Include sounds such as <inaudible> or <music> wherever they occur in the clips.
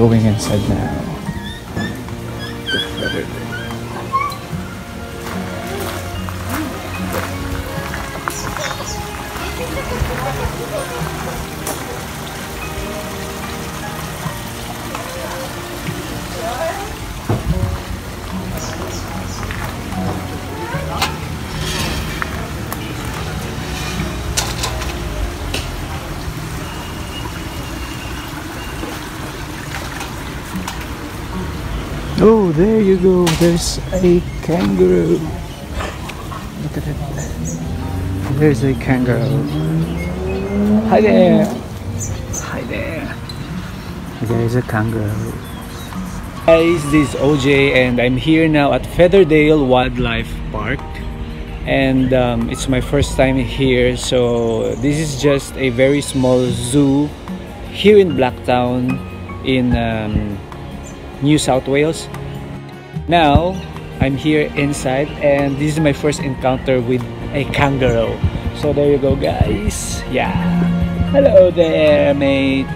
going inside now. There you go. There's a kangaroo. Look at it. There's a kangaroo. Hi there. Hi there. There's a kangaroo. Guys, this is OJ and I'm here now at Featherdale Wildlife Park. And um, it's my first time here. So this is just a very small zoo here in Blacktown in um, New South Wales. Now, I'm here inside and this is my first encounter with a kangaroo. So there you go guys. Yeah. Hello there mate.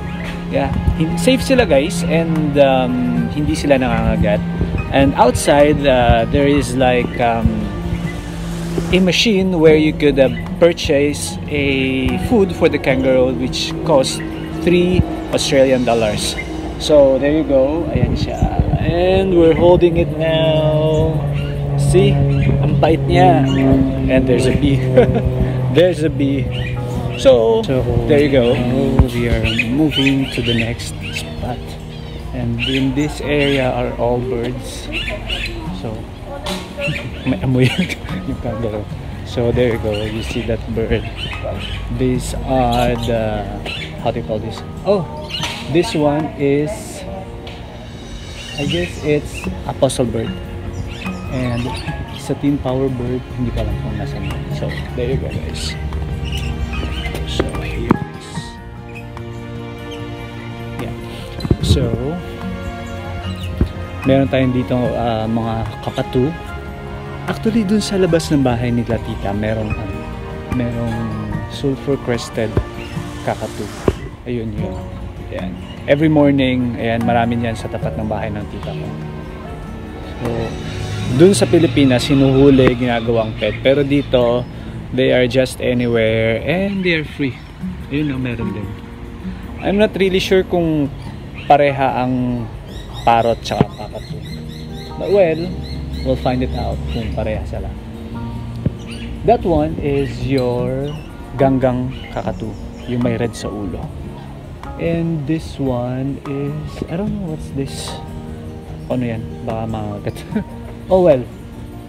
Yeah. Safe sila guys and um, hindi sila nangangagat. And outside uh, there is like um, a machine where you could uh, purchase a food for the kangaroo which costs 3 Australian dollars. So there you go. Ayan siya. And we're holding it now. See? Ang tight niya. And there's a bee. <laughs> there's a bee. So, so there you go. We are moving to the next spot. And in this area are all birds. So, <laughs> may amoy <laughs> yung. So there you go. You see that bird. These are the how do you call this? Oh, this one is I guess it's apostle bird. And sa team power bird, hindi ko alam kung nasan yun. So there you go guys. So here is yeah. So meron tayong dito uh, mga kakatu Actually, dun sa labas ng bahay nila tita, merong ano, merong sulfur crested kakatu. Ayun yun. Ayan. Every morning, ayan, marami yan sa tapat ng bahay ng tita ko. So, dun sa Pilipinas, sinuhuli, ginagawang pet. Pero dito, they are just anywhere and they are free. Ayun o, meron din. I'm not really sure kung pareha ang parrot tsaka kakatu. But well, we'll find it out kung pareha sila. That one is your ganggang kakatu, yung may red sa ulo. And this one is, I don't know what's this. Ano yan? Baka makagat. <laughs> oh well,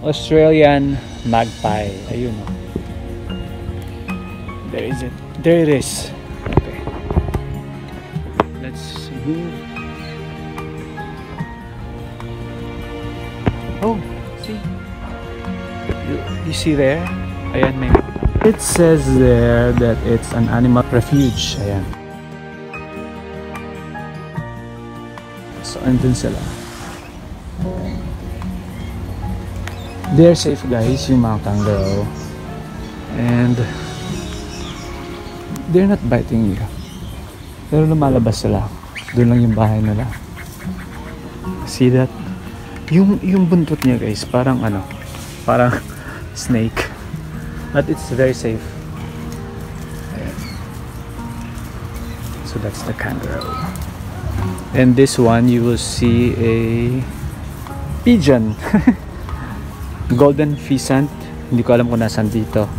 Australian magpie. Ayun o. There is it. There it is. Okay. Let's move Oh, see? You, you see there? Ayan, may It says there that it's an animal refuge. Ayan. Andun sila. They're safe guys, yung mga kangaroo. And they're not biting you. Pero lumalabas sila. Doon lang yung bahay nila. See that? yung yung buntot niya guys parang ano parang <laughs> snake but it's very safe so that's the kangaroo and this one you will see a pigeon <laughs> golden pheasant hindi ko alam kung nasan dito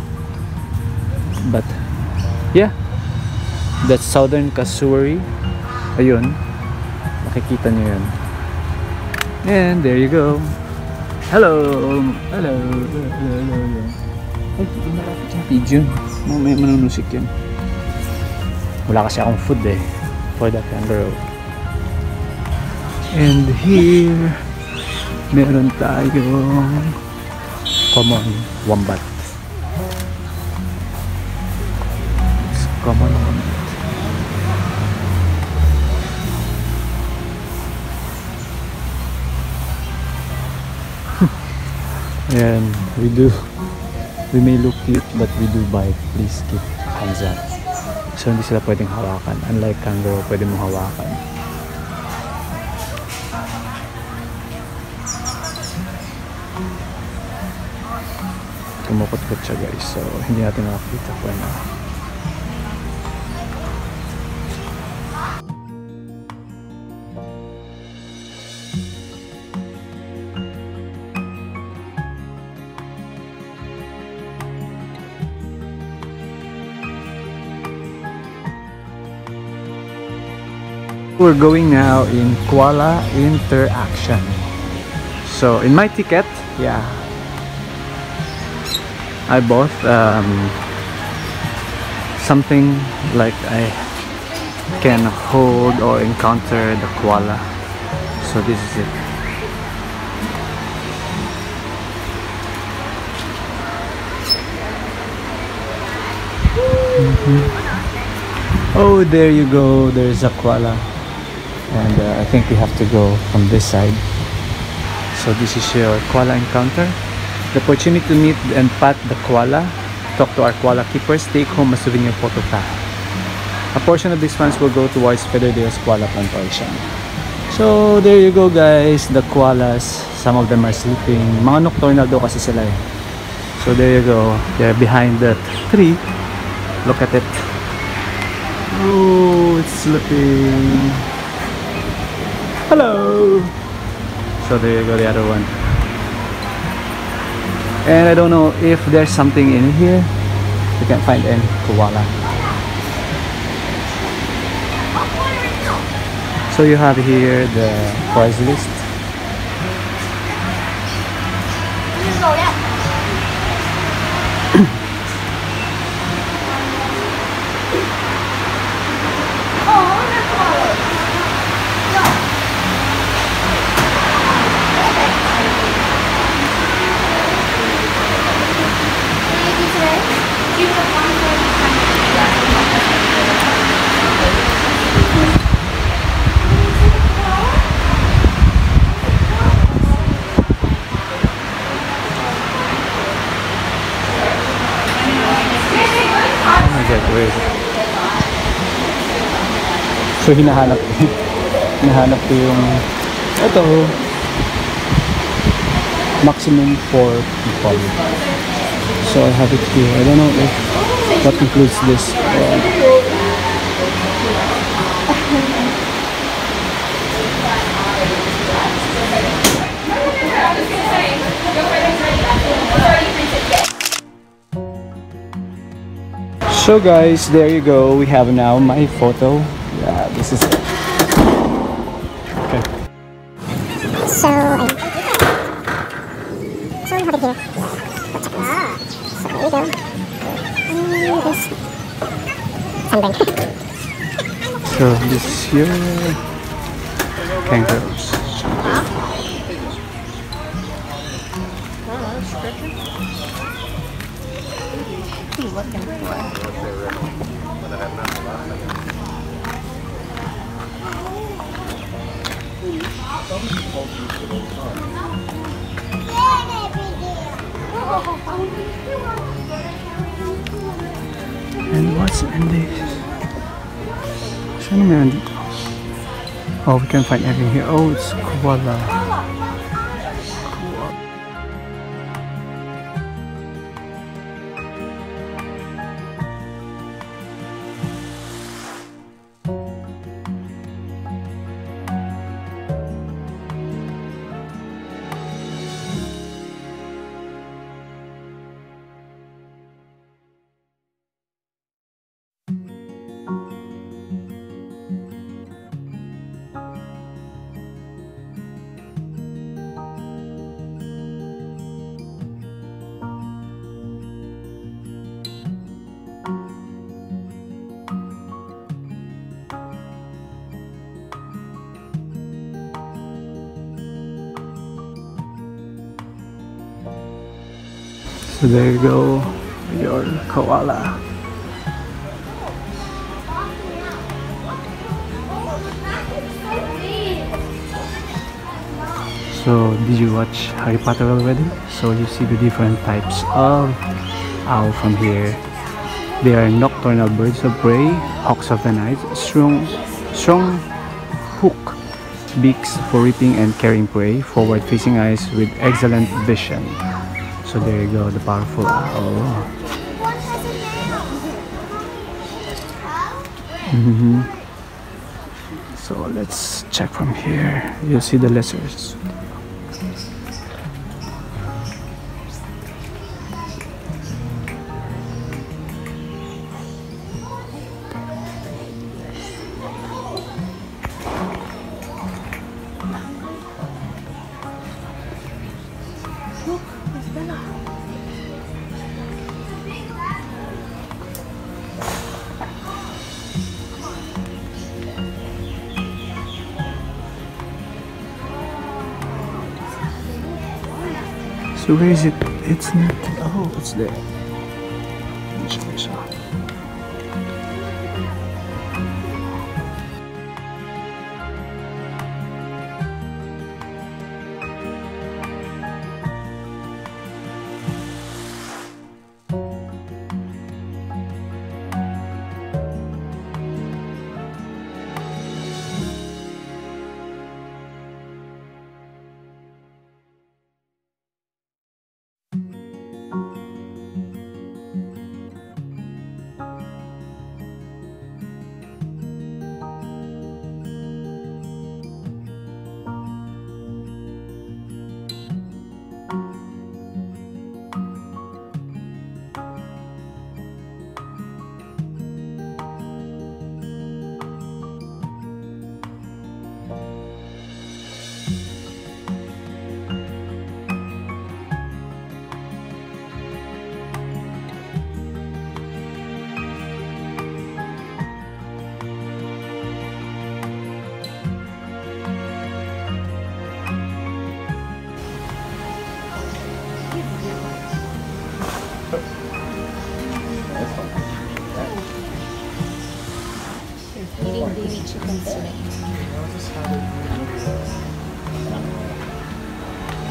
but yeah that's southern kasuari ayun makikita nyo yun And there you go. Hello! Hello! Hello! Hello! Pigeon. Mamaya manunusik yan. Wala kasi akong food eh. For that kangaroo. And here, meron tayong common wombat. It's common wombat. <laughs> And we do, we may look cute but we do bite. Please keep hands up. So hindi sila pwedeng hawakan. Unlike kangaroo, pwede mo hawakan. Kumukot-kot siya guys. So, hindi natin makakita for now. We're going now in Koala Interaction. So in my ticket, yeah, I bought um, something like I can hold or encounter the koala. So this is it. Mhm. Oh, there you go. There's a koala and uh, I think we have to go from this side so this is your koala encounter the opportunity to meet and pat the koala talk to our koala keepers take home a souvenir photo pack. A portion of these funds will go towards Pedro Dios Koala Plantation. So there you go guys. The koalas some of them are sleeping. Mga nocturnal daw kasi sila eh. So there you go. They're behind that tree. Look at it. Oh it's sleeping Hello! So there you go, the other one. And I don't know if there's something in here. We can't find any koala. So you have here the price list. So hinahanap ko. hinahanap ko yung ito maximum for people. So I have it here. I don't know if what includes this. Uh, So guys, there you go. We have now my photo. Yeah, this is it. Okay. So, I... So, I have it here. Ah. So, there we go. And this... Sunburn. So this is your kangaroos. And what's in this? Oh, we can find everything here. Oh, it's koala. So there you go, your koala. So did you watch Harry Potter already? So you see the different types of owl from here. They are nocturnal birds of prey, hawks of the night, strong, strong hook beaks for ripping and carrying prey, forward-facing eyes with excellent vision. So there you go, the powerful a nail. hmm So let's check from here. You'll see the lizards. So where is it? It's not. Oh, it's there.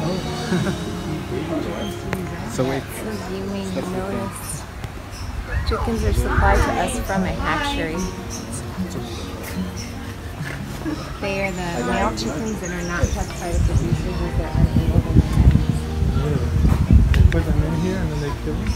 <laughs> So wait. As you may notice, chickens are supplied to us from a hatchery. They are the male chickens that are not touched by the producers as they're unable to. Put them in here and then they kill them.